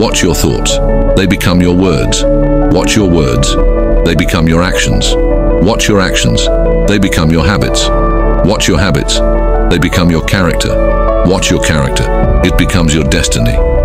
Watch your thoughts. They become your words. Watch your words. They become your actions. Watch your actions. They become your habits. Watch your habits. They become your character. Watch your character. It becomes your destiny.